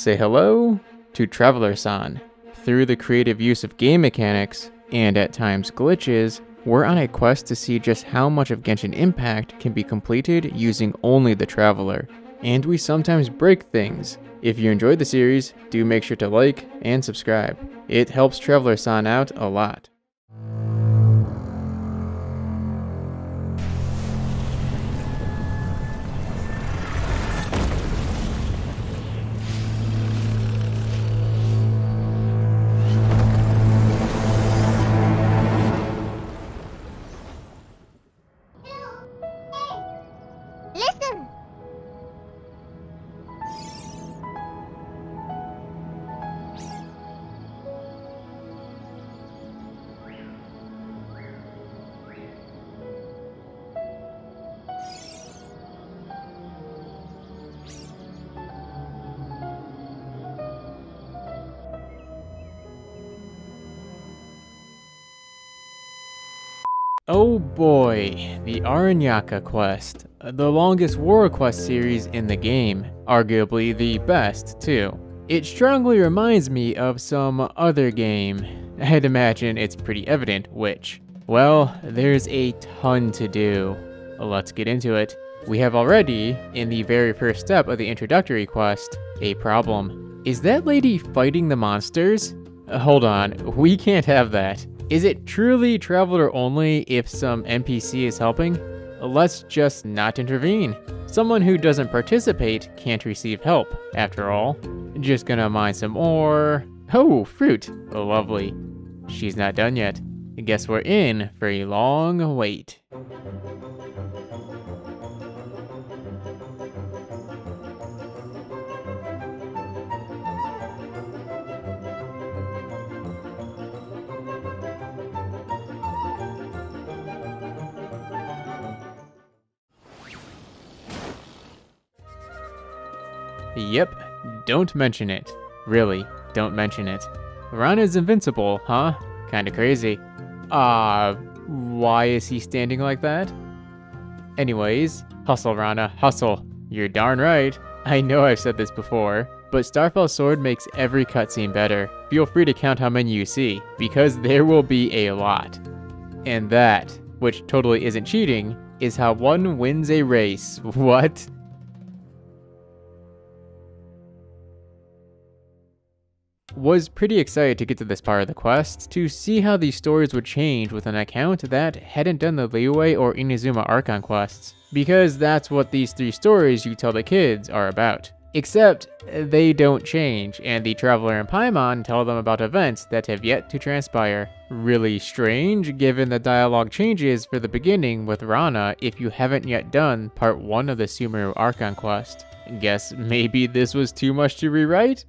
Say hello to Traveler-san. Through the creative use of game mechanics, and at times glitches, we're on a quest to see just how much of Genshin Impact can be completed using only the Traveler. And we sometimes break things. If you enjoyed the series, do make sure to like and subscribe. It helps Traveler-san out a lot. Oh boy, the Aranyaka quest, the longest war quest series in the game, arguably the best too. It strongly reminds me of some other game. I'd imagine it's pretty evident which. Well, there's a ton to do. Let's get into it. We have already, in the very first step of the introductory quest, a problem. Is that lady fighting the monsters? Hold on, we can't have that. Is it truly Traveler only if some NPC is helping? Let's just not intervene. Someone who doesn't participate can't receive help, after all. Just gonna mine some ore. Oh, fruit. Lovely. She's not done yet. Guess we're in for a long wait. Yep, don't mention it. Really, don't mention it. Rana's invincible, huh? Kinda crazy. Ah, uh, why is he standing like that? Anyways, hustle Rana, hustle. You're darn right. I know I've said this before, but Starfell Sword makes every cutscene better. Feel free to count how many you see, because there will be a lot. And that, which totally isn't cheating, is how one wins a race. What? Was pretty excited to get to this part of the quest to see how these stories would change with an account that hadn't done the Liyue or Inazuma Archon quests, because that's what these three stories you tell the kids are about. Except, they don't change, and the Traveler and Paimon tell them about events that have yet to transpire. Really strange, given the dialogue changes for the beginning with Rana if you haven't yet done part 1 of the Sumeru Archon quest. Guess maybe this was too much to rewrite?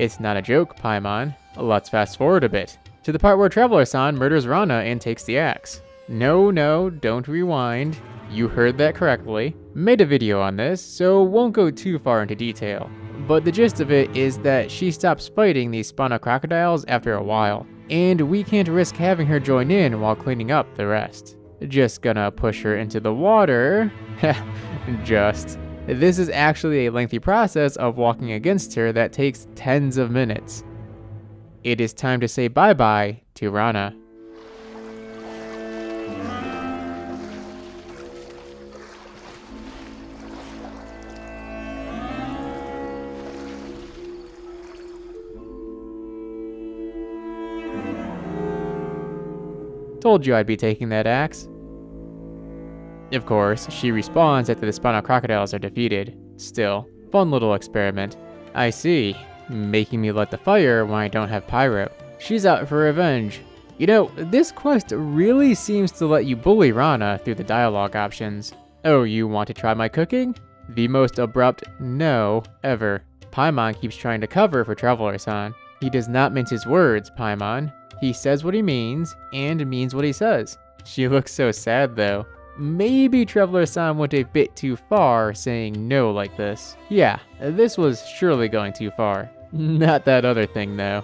It's not a joke, Paimon. Let's fast forward a bit, to the part where Traveler-san murders Rana and takes the axe. No, no, don't rewind. You heard that correctly. Made a video on this, so won't go too far into detail. But the gist of it is that she stops fighting these Spana crocodiles after a while, and we can't risk having her join in while cleaning up the rest. Just gonna push her into the water. Just. This is actually a lengthy process of walking against her that takes tens of minutes. It is time to say bye-bye to Rana. Told you I'd be taking that axe. Of course, she respawns after the Spana crocodiles are defeated. Still, fun little experiment. I see. Making me light the fire when I don't have pyro. She's out for revenge. You know, this quest really seems to let you bully Rana through the dialogue options. Oh, you want to try my cooking? The most abrupt no ever. Paimon keeps trying to cover for Traveler-san. He does not mince his words, Paimon. He says what he means, and means what he says. She looks so sad though maybe Traveler San went a bit too far saying no like this. Yeah, this was surely going too far. Not that other thing though.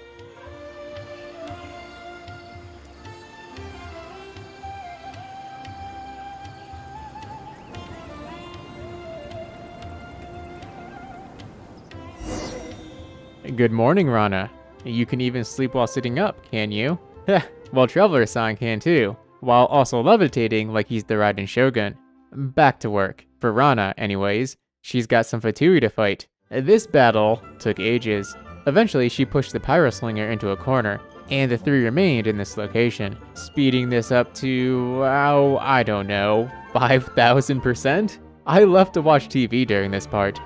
Good morning, Rana. You can even sleep while sitting up, can you? well, Traveler San can too while also levitating like he's the Raiden Shogun. Back to work. For Rana, anyways. She's got some Fatui to fight. This battle took ages. Eventually, she pushed the Pyroslinger into a corner, and the three remained in this location, speeding this up to, oh, I don't know, 5,000%? I left to watch TV during this part.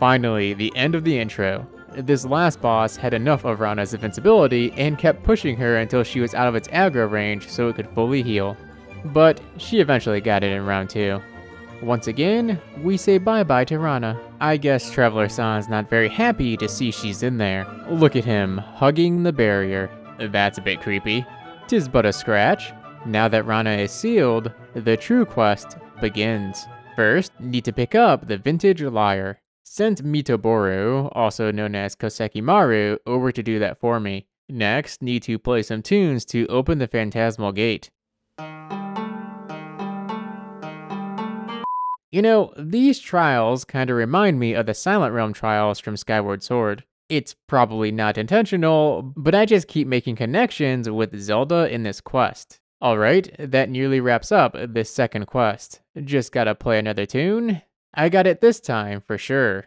Finally, the end of the intro. This last boss had enough of Rana's invincibility and kept pushing her until she was out of its aggro range so it could fully heal. But she eventually got it in round 2. Once again, we say bye-bye to Rana. I guess Traveler-san's not very happy to see she's in there. Look at him, hugging the barrier. That's a bit creepy. Tis but a scratch. Now that Rana is sealed, the true quest begins. First, need to pick up the Vintage Lyre. Sent Mitoboru, also known as Koseki Maru, over to do that for me. Next, need to play some tunes to open the Phantasmal Gate. You know, these trials kinda remind me of the Silent Realm trials from Skyward Sword. It's probably not intentional, but I just keep making connections with Zelda in this quest. Alright, that nearly wraps up this second quest. Just gotta play another tune. I got it this time, for sure.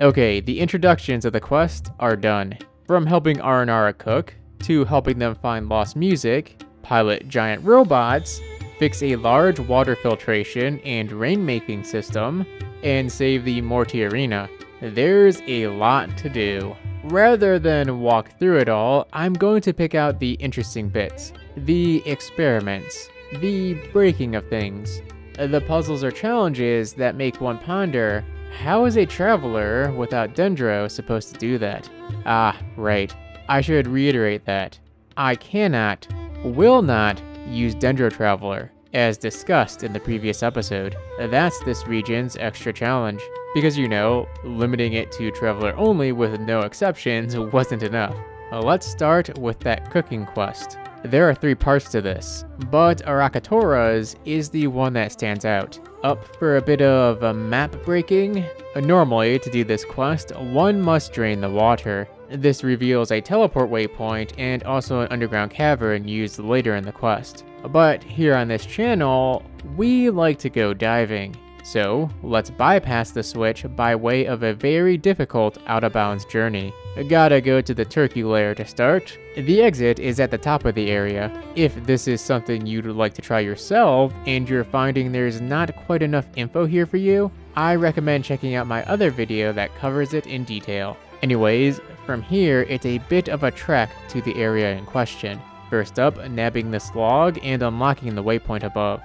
Okay, the introductions of the quest are done. From helping Aranara cook, to helping them find lost music, pilot giant robots, fix a large water filtration and rainmaking system, and save the Morty Arena. There's a lot to do. Rather than walk through it all, I'm going to pick out the interesting bits, the experiments, the breaking of things, the puzzles or challenges that make one ponder how is a traveler without Dendro supposed to do that? Ah, right. I should reiterate that. I cannot, will not, use Dendro Traveler, as discussed in the previous episode. That's this region's extra challenge. Because you know, limiting it to Traveler only with no exceptions wasn't enough. Let's start with that cooking quest. There are three parts to this, but Arakatora's is the one that stands out. Up for a bit of a map breaking? Normally, to do this quest, one must drain the water. This reveals a teleport waypoint and also an underground cavern used later in the quest. But here on this channel, we like to go diving. So, let's bypass the switch by way of a very difficult out-of-bounds journey. Gotta go to the turkey lair to start. The exit is at the top of the area. If this is something you'd like to try yourself, and you're finding there's not quite enough info here for you, I recommend checking out my other video that covers it in detail. Anyways, from here, it's a bit of a trek to the area in question. First up, nabbing this log and unlocking the waypoint above.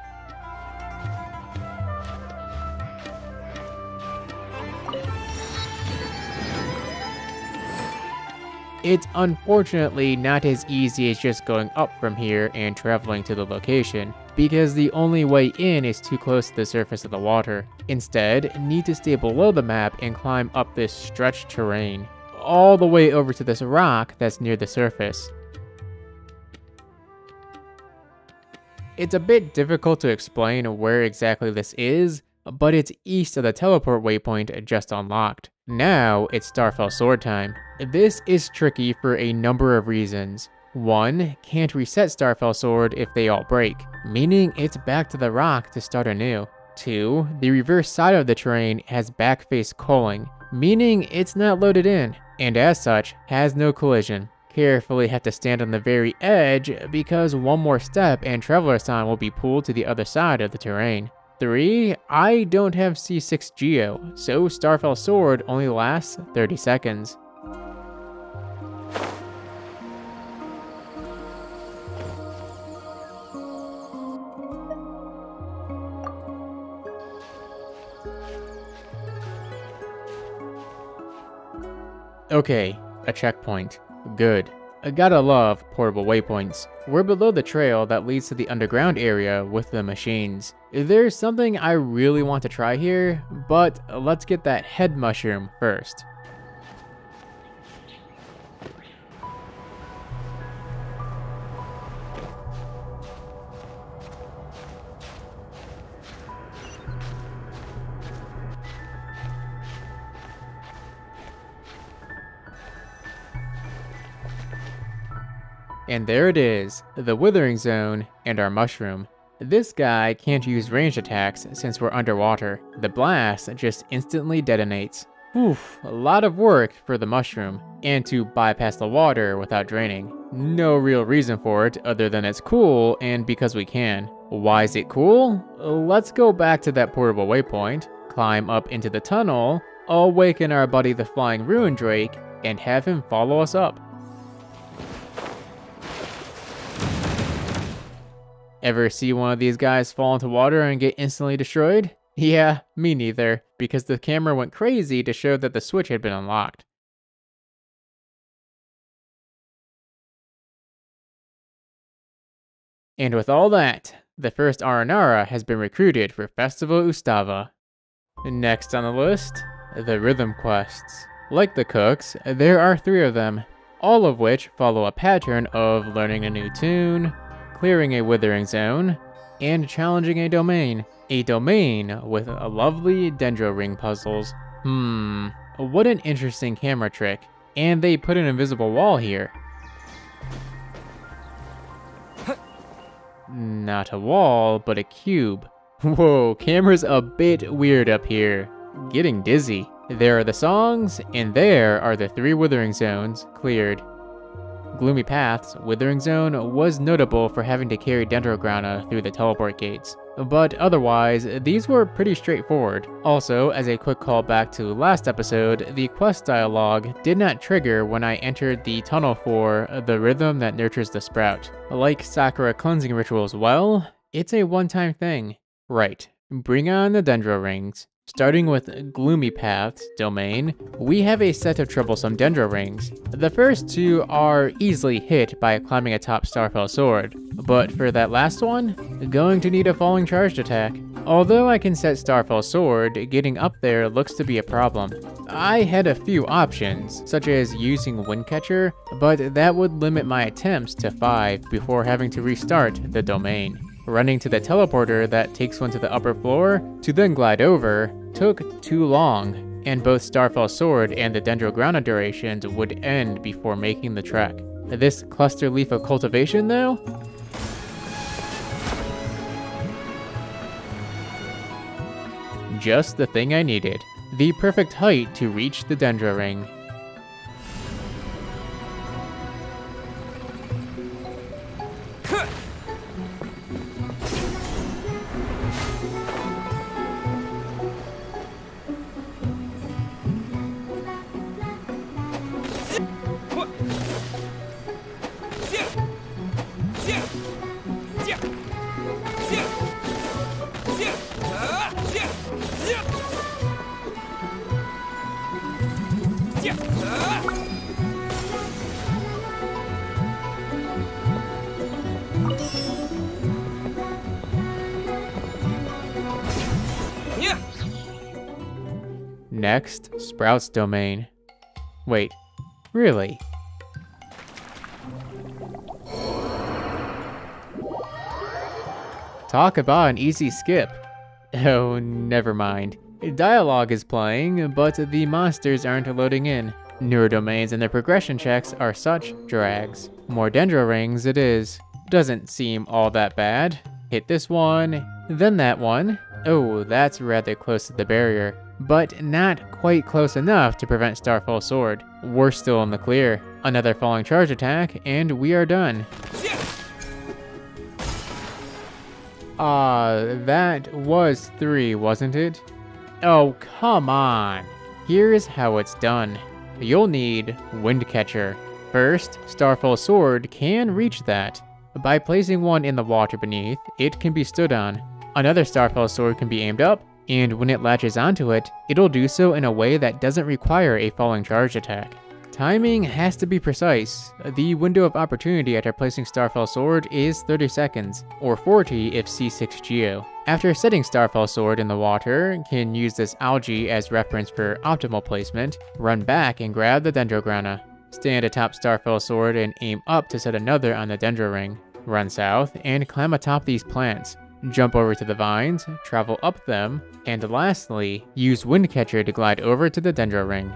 It's unfortunately not as easy as just going up from here and traveling to the location, because the only way in is too close to the surface of the water. Instead, need to stay below the map and climb up this stretched terrain, all the way over to this rock that's near the surface. It's a bit difficult to explain where exactly this is, but it's east of the teleport waypoint just unlocked. Now it's Starfell Sword time. This is tricky for a number of reasons. One, can't reset Starfell Sword if they all break, meaning it's back to the rock to start anew. Two, the reverse side of the terrain has backface culling, meaning it's not loaded in, and as such, has no collision. Carefully have to stand on the very edge because one more step and Traveler-san will be pulled to the other side of the terrain. 3. I don't have C6 Geo, so Starfell Sword only lasts 30 seconds. Okay, a checkpoint. Good. I gotta love portable waypoints. We're below the trail that leads to the underground area with the machines. There's something I really want to try here, but let's get that head mushroom first. And there it is, the Withering Zone and our mushroom. This guy can't use ranged attacks since we're underwater. The blast just instantly detonates. Oof, a lot of work for the mushroom, and to bypass the water without draining. No real reason for it other than it's cool and because we can. Why is it cool? Let's go back to that portable waypoint, climb up into the tunnel, awaken our buddy the Flying Ruin Drake, and have him follow us up. Ever see one of these guys fall into water and get instantly destroyed? Yeah, me neither, because the camera went crazy to show that the switch had been unlocked. And with all that, the first Aranara has been recruited for Festival Utsava. Next on the list, the Rhythm Quests. Like the Cooks, there are three of them, all of which follow a pattern of learning a new tune, clearing a withering zone, and challenging a domain. A domain with a lovely dendro ring puzzles. Hmm, what an interesting camera trick. And they put an invisible wall here. Not a wall, but a cube. Whoa, camera's a bit weird up here. Getting dizzy. There are the songs, and there are the three withering zones cleared. Gloomy Paths, Withering Zone was notable for having to carry Dendrograna through the teleport gates, but otherwise, these were pretty straightforward. Also, as a quick callback to last episode, the quest dialogue did not trigger when I entered the tunnel for the rhythm that nurtures the sprout. Like Sakura cleansing rituals well, it's a one-time thing. Right, bring on the Dendro Rings. Starting with Gloomy Paths domain, we have a set of troublesome Dendro Rings. The first two are easily hit by climbing atop Starfell Sword, but for that last one, going to need a falling charged attack. Although I can set Starfell Sword, getting up there looks to be a problem. I had a few options, such as using Windcatcher, but that would limit my attempts to 5 before having to restart the domain. Running to the teleporter that takes one to the upper floor, to then glide over, took too long, and both Starfell Sword and the Dendrograna durations would end before making the trek. This cluster leaf of cultivation, though? Just the thing I needed. The perfect height to reach the Dendro Ring. Sprout's domain. Wait, really? Talk about an easy skip. Oh, never mind. Dialogue is playing, but the monsters aren't loading in. Newer domains and their progression checks are such drags. More Dendro Rings it is. Doesn't seem all that bad. Hit this one, then that one. Oh, that's rather close to the barrier but not quite close enough to prevent Starfell Sword. We're still in the clear. Another falling charge attack, and we are done. Uh, that was three, wasn't it? Oh, come on. Here is how it's done. You'll need Windcatcher. First, Starfell Sword can reach that. By placing one in the water beneath, it can be stood on. Another Starfell Sword can be aimed up, and when it latches onto it, it'll do so in a way that doesn't require a falling charge attack. Timing has to be precise. The window of opportunity after placing Starfell Sword is 30 seconds, or 40 if C6 Geo. After setting Starfell Sword in the water, can use this algae as reference for optimal placement, run back and grab the Dendrograna. Stand atop Starfell Sword and aim up to set another on the Dendro Ring. Run south and climb atop these plants. Jump over to the vines, travel up them, and lastly, use Windcatcher to glide over to the Dendro Ring.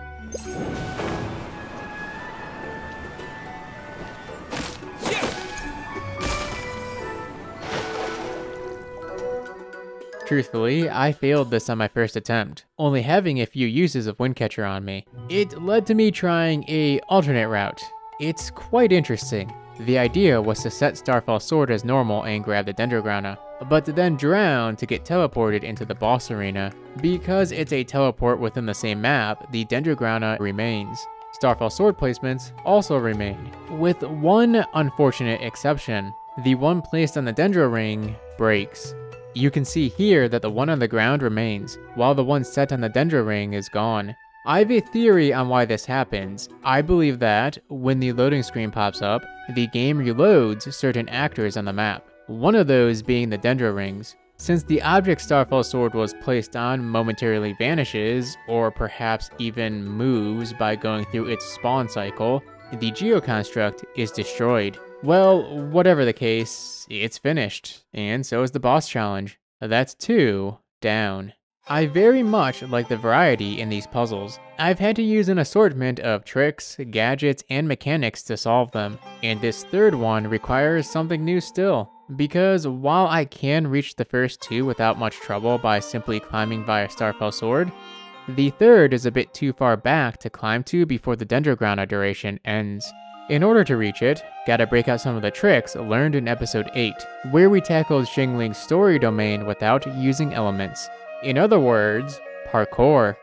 Truthfully, I failed this on my first attempt, only having a few uses of Windcatcher on me. It led to me trying a alternate route. It's quite interesting. The idea was to set Starfell Sword as normal and grab the Dendrograna, but to then drown to get teleported into the boss arena. Because it's a teleport within the same map, the Dendrograna remains. Starfell Sword placements also remain, with one unfortunate exception. The one placed on the Dendro Ring breaks. You can see here that the one on the ground remains, while the one set on the Dendro Ring is gone. I have a theory on why this happens. I believe that, when the loading screen pops up, the game reloads certain actors on the map, one of those being the Dendro Rings. Since the object Starfell Sword was placed on momentarily vanishes, or perhaps even moves by going through its spawn cycle, the geoconstruct is destroyed. Well, whatever the case, it's finished, and so is the boss challenge. That's two down. I very much like the variety in these puzzles. I've had to use an assortment of tricks, gadgets, and mechanics to solve them, and this third one requires something new still. Because while I can reach the first two without much trouble by simply climbing via Starfell Sword, the third is a bit too far back to climb to before the Dendrograna duration ends. In order to reach it, gotta break out some of the tricks learned in episode 8, where we tackled Xiangling's story domain without using elements. In other words, parkour.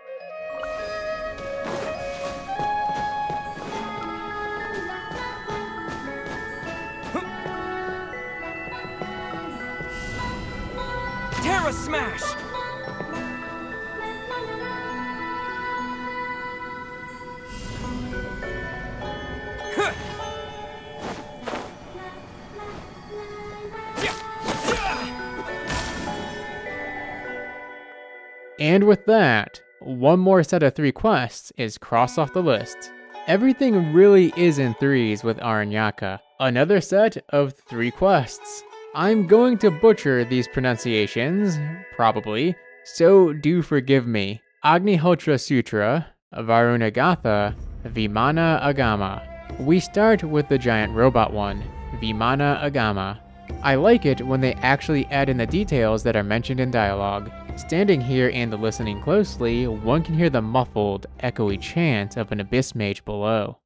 And with that, one more set of three quests is crossed off the list. Everything really is in threes with Aranyaka. Another set of three quests. I'm going to butcher these pronunciations, probably, so do forgive me. Agnihotra Sutra, Varunagatha, Vimana Agama. We start with the giant robot one, Vimana Agama. I like it when they actually add in the details that are mentioned in dialogue. Standing here and listening closely, one can hear the muffled, echoey chant of an abyss mage below.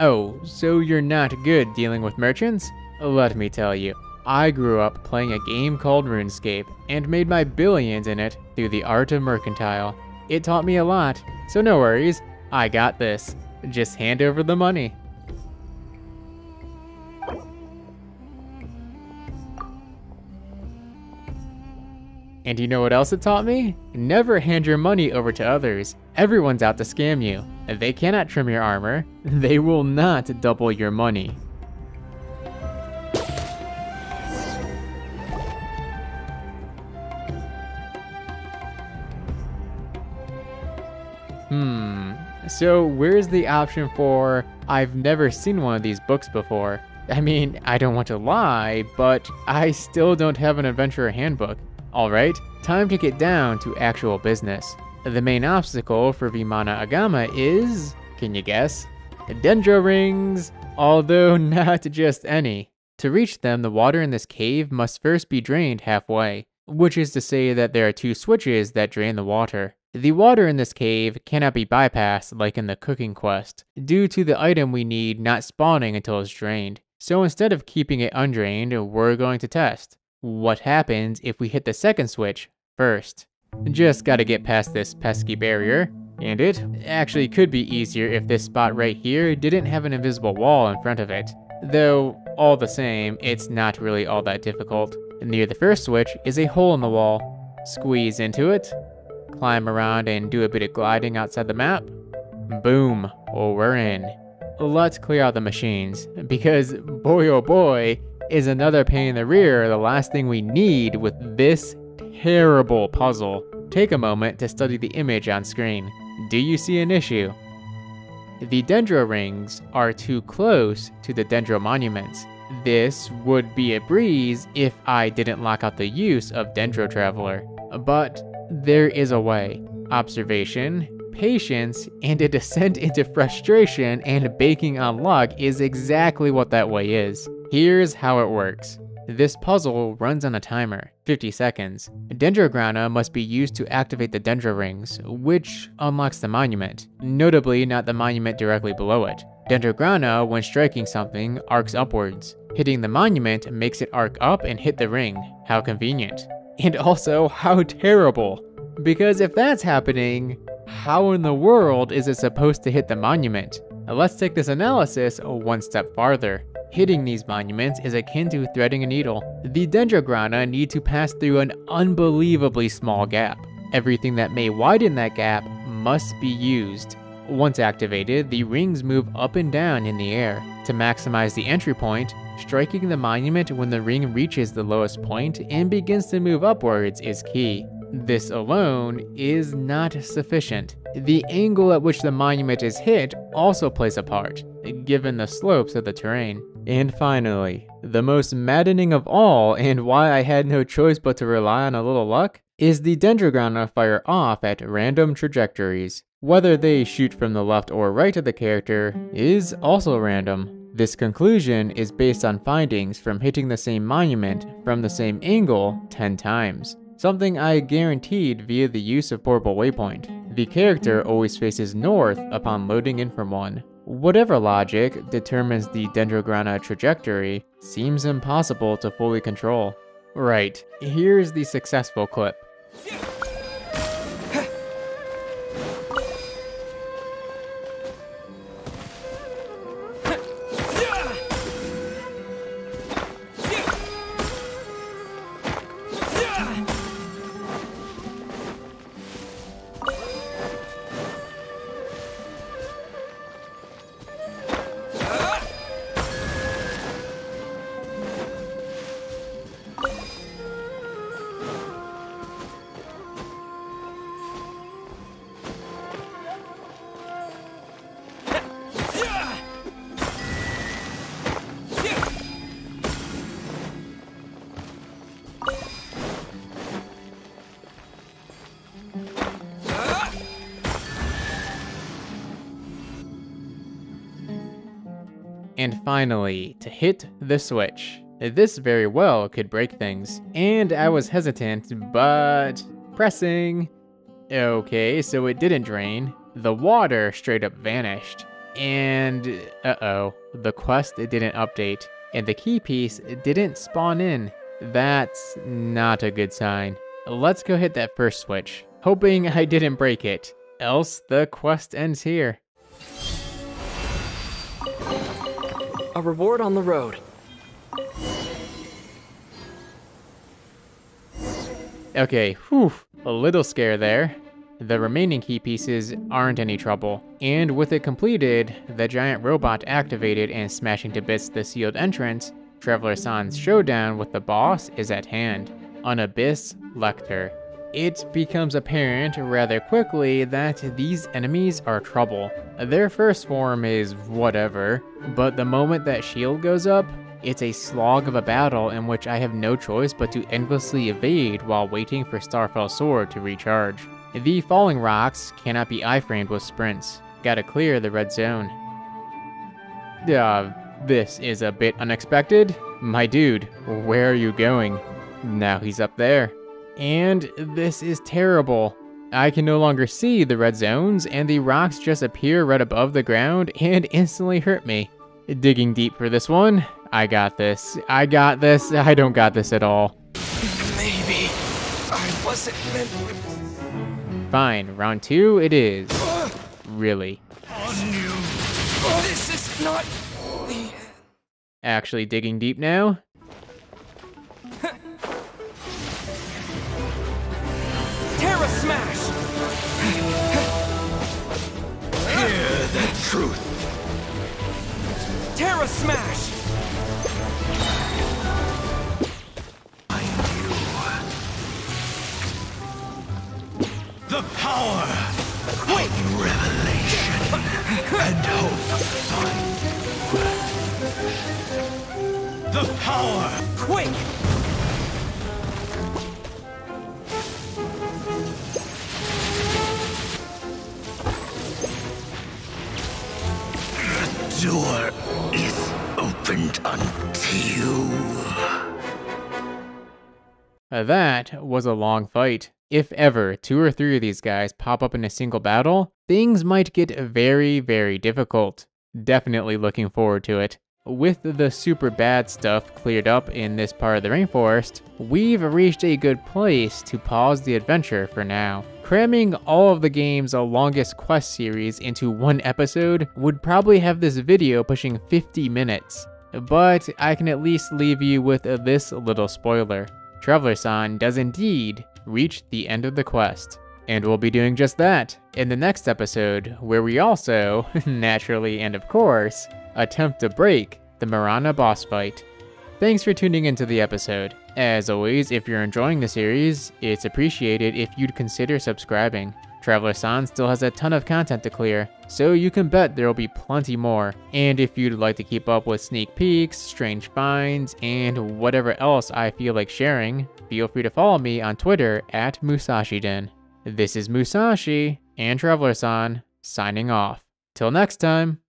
Oh, so you're not good dealing with merchants? Let me tell you, I grew up playing a game called RuneScape and made my billions in it through the art of mercantile. It taught me a lot, so no worries, I got this. Just hand over the money. And you know what else it taught me? Never hand your money over to others. Everyone's out to scam you. They cannot trim your armor. They will not double your money. Hmm, so where's the option for, I've never seen one of these books before? I mean, I don't want to lie, but I still don't have an adventurer handbook. Alright, time to get down to actual business. The main obstacle for Vimana Agama is, can you guess? Dendro rings, although not just any. To reach them, the water in this cave must first be drained halfway, which is to say that there are two switches that drain the water. The water in this cave cannot be bypassed like in the cooking quest, due to the item we need not spawning until it's drained. So instead of keeping it undrained, we're going to test. What happens if we hit the second switch first? Just gotta get past this pesky barrier. And it actually could be easier if this spot right here didn't have an invisible wall in front of it. Though, all the same, it's not really all that difficult. Near the first switch is a hole in the wall. Squeeze into it, climb around and do a bit of gliding outside the map. Boom, well, we're in. Let's clear out the machines, because boy oh boy, is another pain in the rear the last thing we need with this terrible puzzle. Take a moment to study the image on screen. Do you see an issue? The dendro rings are too close to the dendro monuments. This would be a breeze if I didn't lock out the use of Dendro Traveler. But there is a way. Observation, patience, and a descent into frustration and baking on luck is exactly what that way is. Here's how it works. This puzzle runs on a timer, 50 seconds. Dendrograna must be used to activate the Dendro Rings, which unlocks the monument, notably not the monument directly below it. Dendrograna, when striking something, arcs upwards. Hitting the monument makes it arc up and hit the ring. How convenient. And also, how terrible. Because if that's happening, how in the world is it supposed to hit the monument? Let's take this analysis one step farther. Hitting these monuments is akin to threading a needle. The Dendrograna need to pass through an unbelievably small gap. Everything that may widen that gap must be used. Once activated, the rings move up and down in the air. To maximize the entry point, striking the monument when the ring reaches the lowest point and begins to move upwards is key. This alone is not sufficient. The angle at which the monument is hit also plays a part, given the slopes of the terrain. And finally, the most maddening of all and why I had no choice but to rely on a little luck, is the Dendrograna fire off at random trajectories. Whether they shoot from the left or right of the character is also random. This conclusion is based on findings from hitting the same monument from the same angle 10 times something I guaranteed via the use of Portable Waypoint. The character always faces north upon loading in from one. Whatever logic determines the Dendrograna trajectory seems impossible to fully control. Right, here's the successful clip. And finally, to hit the switch. This very well could break things, and I was hesitant, but pressing. Okay, so it didn't drain. The water straight up vanished. And uh-oh, the quest didn't update, and the key piece didn't spawn in. That's not a good sign. Let's go hit that first switch, hoping I didn't break it, else the quest ends here. A reward on the road. Okay, whew, a little scare there. The remaining key pieces aren't any trouble, and with it completed, the giant robot activated and smashing to bits the sealed entrance, Traveler San's showdown with the boss is at hand, an Abyss Lector. It becomes apparent rather quickly that these enemies are trouble. Their first form is whatever, but the moment that shield goes up, it's a slog of a battle in which I have no choice but to endlessly evade while waiting for Starfell Sword to recharge. The falling rocks cannot be iframed with sprints. Gotta clear the red zone. Uh, this is a bit unexpected. My dude, where are you going? Now he's up there. And this is terrible. I can no longer see the red zones, and the rocks just appear right above the ground and instantly hurt me. Digging deep for this one. I got this. I got this. I don't got this at all. Maybe I wasn't meant. Fine, round two it is. Really. On you. This is not the. Actually digging deep now. Truth. Terra Smash! Find you. The power Quick! of revelation and hope find. The power Quick! Uh, that was a long fight. If ever two or three of these guys pop up in a single battle, things might get very, very difficult. Definitely looking forward to it. With the super bad stuff cleared up in this part of the rainforest, we've reached a good place to pause the adventure for now. Cramming all of the game's longest quest series into one episode would probably have this video pushing 50 minutes. But I can at least leave you with this little spoiler. Traveler-san does indeed reach the end of the quest. And we'll be doing just that in the next episode, where we also, naturally and of course, attempt to break the Marana boss fight. Thanks for tuning into the episode. As always, if you're enjoying the series, it's appreciated if you'd consider subscribing. Traveler San still has a ton of content to clear, so you can bet there will be plenty more. And if you'd like to keep up with sneak peeks, strange finds, and whatever else I feel like sharing, feel free to follow me on Twitter at Moosashiden. This is Moosashi and Traveler San signing off. Till next time.